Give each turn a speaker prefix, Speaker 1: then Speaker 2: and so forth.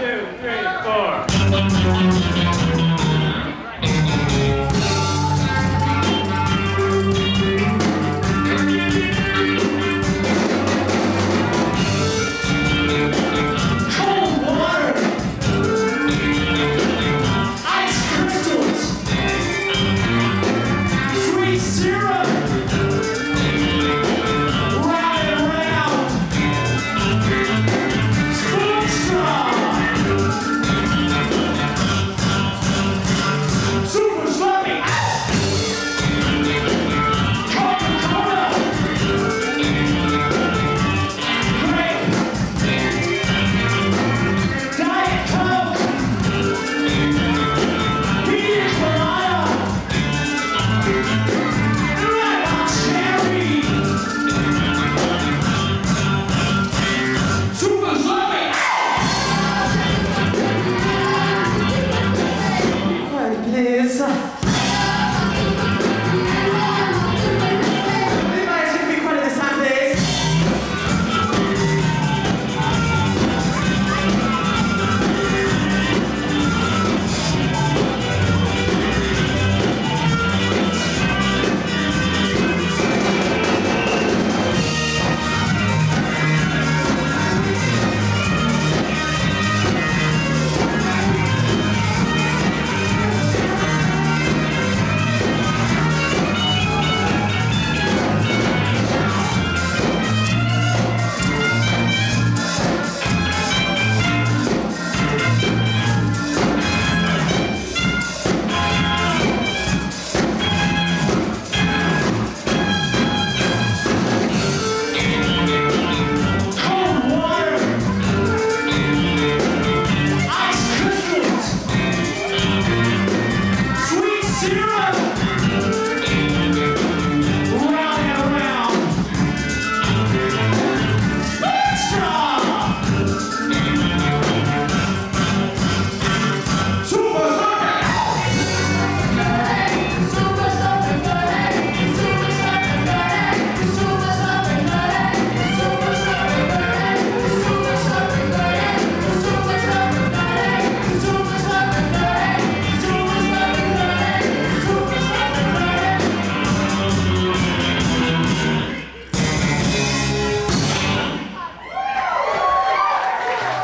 Speaker 1: two, three, four.